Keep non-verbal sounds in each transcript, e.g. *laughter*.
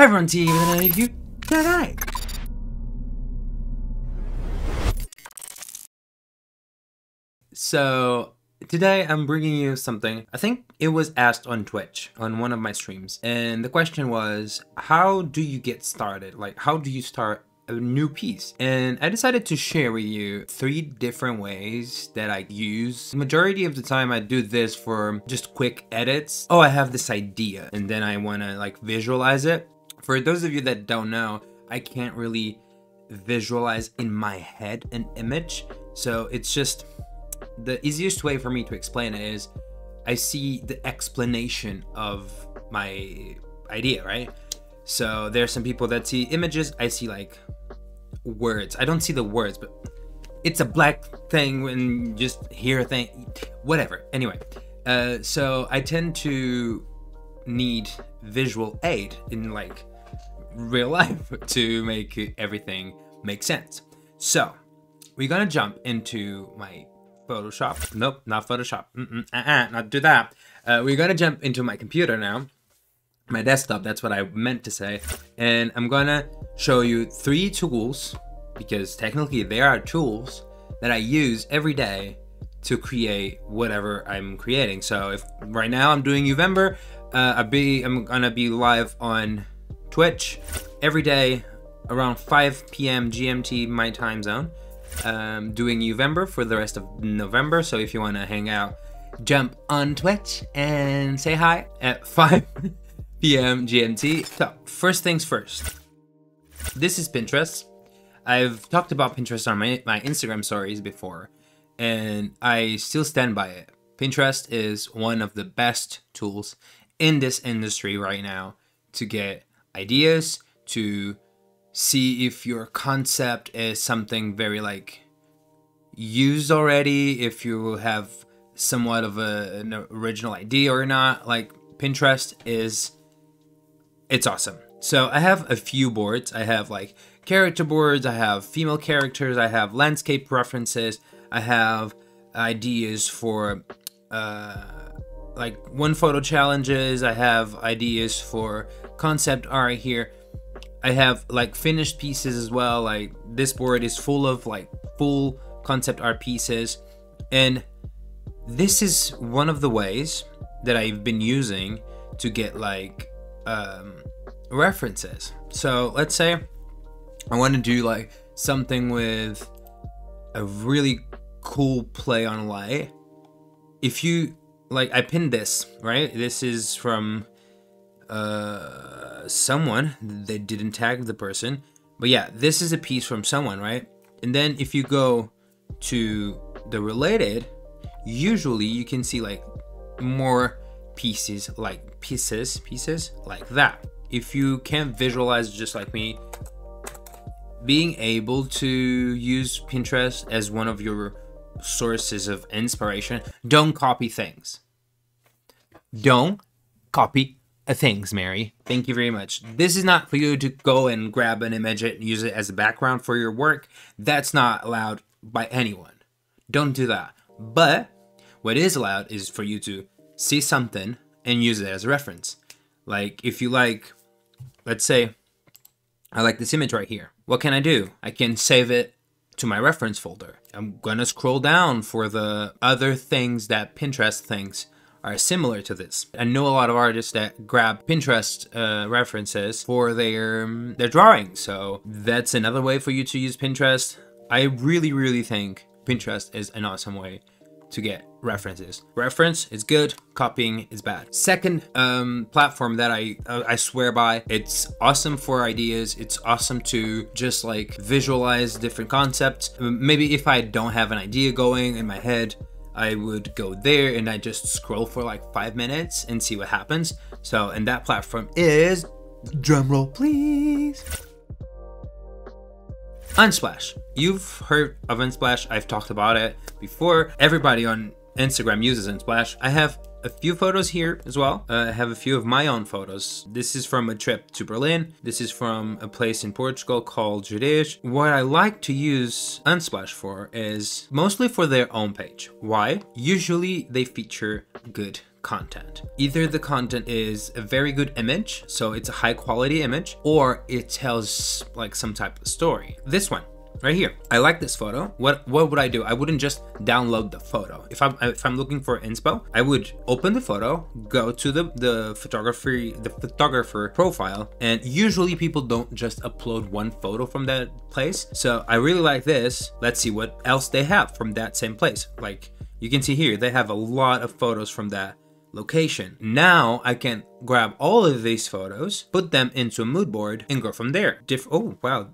everyone, see you with another review tonight. So today I'm bringing you something. I think it was asked on Twitch on one of my streams, and the question was, how do you get started? Like, how do you start a new piece and I decided to share with you three different ways that I use. Majority of the time I do this for just quick edits. Oh, I have this idea and then I want to like visualize it. For those of you that don't know, I can't really visualize in my head an image. So it's just the easiest way for me to explain it is I see the explanation of my idea, right? So there's some people that see images, I see like words. I don't see the words, but it's a black thing when just hear a thing, whatever. Anyway, uh, so I tend to need visual aid in like real *laughs* life to make everything make sense. So we're gonna jump into my Photoshop. Nope, not Photoshop. Mm -mm, uh -uh, not do that. Uh, we're gonna jump into my computer now my desktop, that's what I meant to say. And I'm gonna show you three tools, because technically they are tools that I use every day to create whatever I'm creating. So if right now I'm doing Uvember, uh, I'll be I'm gonna be live on Twitch every day around 5 p.m. GMT my time zone, um, doing Uvember for the rest of November. So if you want to hang out, jump on Twitch and say hi at *laughs* 5 p.m. GMT. So, first things first. This is Pinterest. I've talked about Pinterest on my, my Instagram stories before, and I still stand by it. Pinterest is one of the best tools in this industry right now to get ideas, to see if your concept is something very like used already, if you have somewhat of a, an original idea or not. Like Pinterest is it's awesome. So I have a few boards. I have like character boards, I have female characters, I have landscape references, I have ideas for uh, like one photo challenges, I have ideas for concept art here. I have like finished pieces as well. Like this board is full of like full concept art pieces. And this is one of the ways that I've been using to get like um, references. So let's say I want to do like something with a really cool play on light. If you like, I pinned this right. This is from uh, someone. They didn't tag the person, but yeah, this is a piece from someone, right? And then if you go to the related, usually you can see like more pieces like pieces pieces like that if you can't visualize just like me being able to use pinterest as one of your sources of inspiration. Don't copy things. Don't copy things mary. Thank you very much. This is not for you to go and grab an image and use it as a background for your work. That's not allowed by anyone. Don't do that. But what is allowed is for you to see something and use it as a reference. Like if you like, let's say, I like this image right here. What can I do? I can save it to my reference folder. I'm gonna scroll down for the other things that Pinterest thinks are similar to this. I know a lot of artists that grab Pinterest uh, references for their um, their drawings, so that's another way for you to use Pinterest. I really, really think Pinterest is an awesome way to get references. Reference is good, copying is bad. Second um, platform that I uh, I swear by, it's awesome for ideas. It's awesome to just like visualize different concepts. Maybe if I don't have an idea going in my head, I would go there and I just scroll for like five minutes and see what happens. So, and that platform is drumroll please. Unsplash. You've heard of Unsplash. I've talked about it before. Everybody on Instagram uses Unsplash. I have a few photos here as well. Uh, I have a few of my own photos. This is from a trip to Berlin. This is from a place in Portugal called Gerês. What I like to use Unsplash for is mostly for their own page. Why? Usually they feature good content. Either the content is a very good image, so it's a high quality image, or it tells like some type of story. This one, right here. I like this photo. What what would I do? I wouldn't just download the photo. If I'm if I'm looking for inspo, I would open the photo, go to the the photography the photographer profile, and usually people don't just upload one photo from that place. So I really like this. Let's see what else they have from that same place. Like you can see here, they have a lot of photos from that location. Now I can grab all of these photos, put them into a mood board and go from there. Diff oh wow,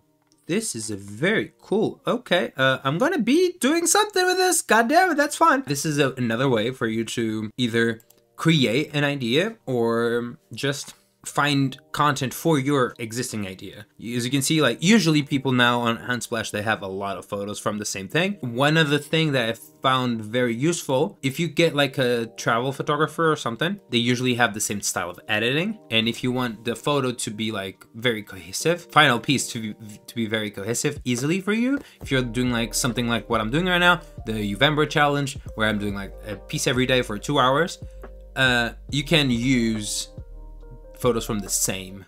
this is a very cool. Okay, uh, I'm gonna be doing something with this. God damn it, that's fun. This is a, another way for you to either create an idea or just find content for your existing idea. As you can see, like usually people now on Unsplash, they have a lot of photos from the same thing. One of the thing that I found very useful, if you get like a travel photographer or something, they usually have the same style of editing. And if you want the photo to be like very cohesive, final piece to be, to be very cohesive easily for you, if you're doing like something like what I'm doing right now, the Uvember challenge, where I'm doing like a piece every day for two hours, uh, you can use photos from the same.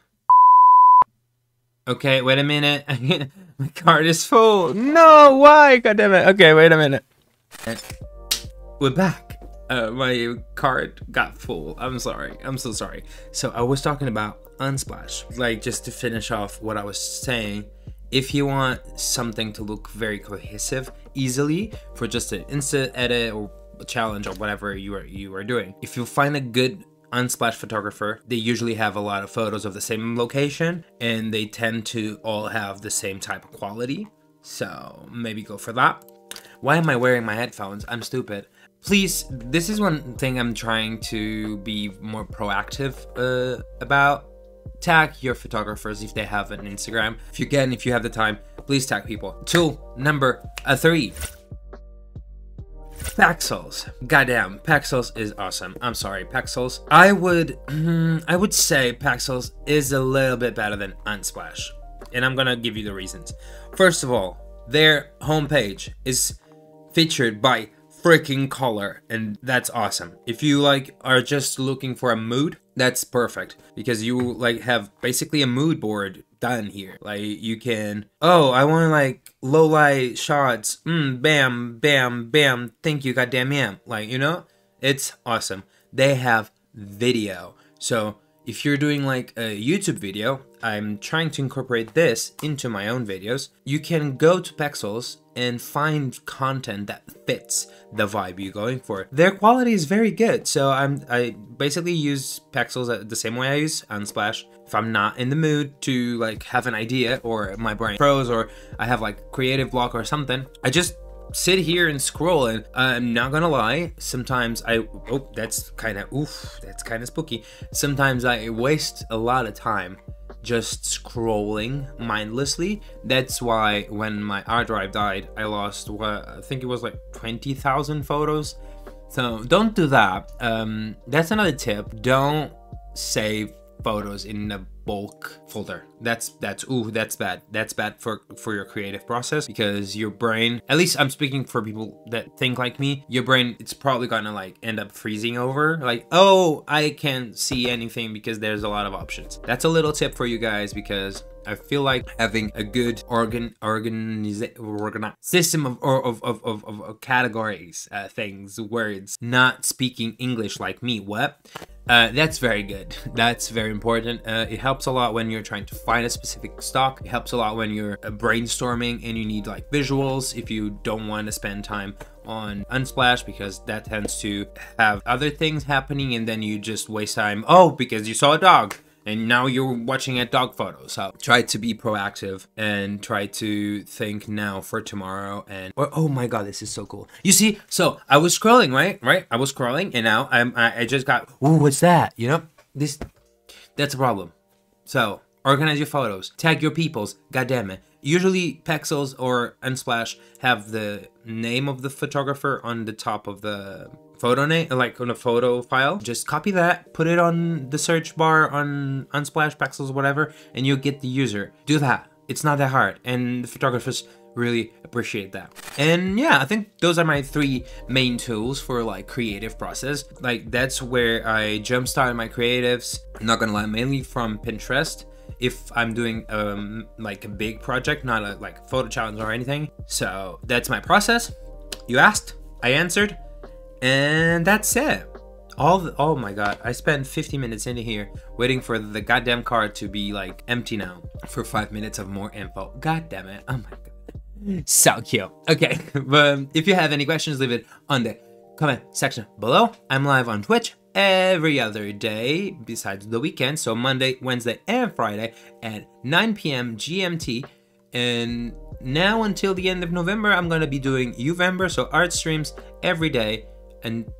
Okay, wait a minute. *laughs* My card is full. No, why? God damn it. Okay, wait a minute. We're back. Uh, my card got full. I'm sorry. I'm so sorry. So I was talking about Unsplash. Like, just to finish off what I was saying, if you want something to look very cohesive easily for just an instant edit or a challenge or whatever you are you are doing, if you find a good Unsplash photographer, they usually have a lot of photos of the same location and they tend to all have the same type of quality. So maybe go for that. Why am I wearing my headphones? I'm stupid. Please, this is one thing I'm trying to be more proactive uh, about. Tag your photographers if they have an Instagram. If you can, if you have the time, please tag people. Tool number three, Pexels. Goddamn, Pexels is awesome. I'm sorry, Pexels. I would, mm, I would say Pexels is a little bit better than Unsplash, and I'm gonna give you the reasons. First of all, their homepage is featured by freaking color and that's awesome if you like are just looking for a mood that's perfect because you like have basically a mood board done here like you can oh i want like light shots mm, bam bam bam thank you goddamn yam like you know it's awesome. They have video. So if you're doing like a YouTube video, I'm trying to incorporate this into my own videos, you can go to Pexels and find content that fits the vibe you're going for. Their quality is very good, so I'm I basically use Pexels the same way I use Unsplash. If I'm not in the mood to like have an idea or my brain froze or I have like creative block or something, I just sit here and scroll and I'm not gonna lie sometimes I oh that's kind of oof that's kind of spooky. Sometimes I waste a lot of time just scrolling mindlessly. That's why when my hard drive died I lost what I think it was like 20,000 photos. So don't do that. Um, that's another tip. Don't save photos in a bulk folder. That's that's ooh, that's bad. That's bad for for your creative process because your brain, at least I'm speaking for people that think like me, your brain it's probably gonna like end up freezing over. Like, oh, I can't see anything because there's a lot of options. That's a little tip for you guys because I feel like having a good organ organiza- organi- system of, of, of, of, of categories, uh, things, words, not speaking English like me, what? Uh, that's very good. *laughs* That's very important. Uh, it helps a lot when you're trying to find a specific stock. It helps a lot when you're uh, brainstorming and you need like visuals if you don't want to spend time on Unsplash because that tends to have other things happening and then you just waste time. Oh, because you saw a dog and now you're watching at dog photos. So try to be proactive and try to think now for tomorrow. And or, oh my god, this is so cool. You see, so I was scrolling, right? Right? I was scrolling, and now I'm I, I just got. Ooh, what's that? You know, this that's a problem. So organize your photos, tag your peoples. God damn it. Usually Pexels or Unsplash have the name of the photographer on the top of the photo name, like on a photo file. Just copy that, put it on the search bar on Unsplash, Pexels, whatever, and you'll get the user. Do that. It's not that hard. And the photographers really appreciate that. And yeah, I think those are my three main tools for like creative process. Like that's where I jump started my creatives. I'm not gonna lie, mainly from Pinterest if I'm doing um like a big project, not a like photo challenge or anything. So that's my process. You asked, I answered, and that's it. All the, oh my god, I spent 50 minutes in here waiting for the goddamn card to be like empty now for five minutes of more info. God damn it. Oh my god. So cute. Okay, *laughs* but if you have any questions, leave it on the comment section below. I'm live on Twitch every other day besides the weekend. So Monday, Wednesday, and Friday at 9 p.m. GMT. And now until the end of November, I'm gonna be doing Uvember, so art streams every day and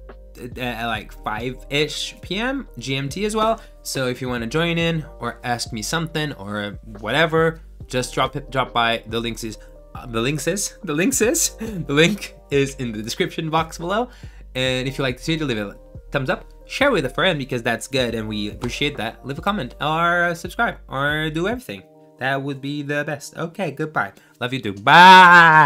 at like 5-ish p.m. GMT as well. So if you want to join in or ask me something or whatever, just drop it, drop by. The links is uh, the links is *laughs* the links is the link is in the description box below. And if you like the video, leave a thumbs up, share with a friend because that's good and we appreciate that. Leave a comment or subscribe or do everything. That would be the best. Okay, goodbye. Love you too. Bye.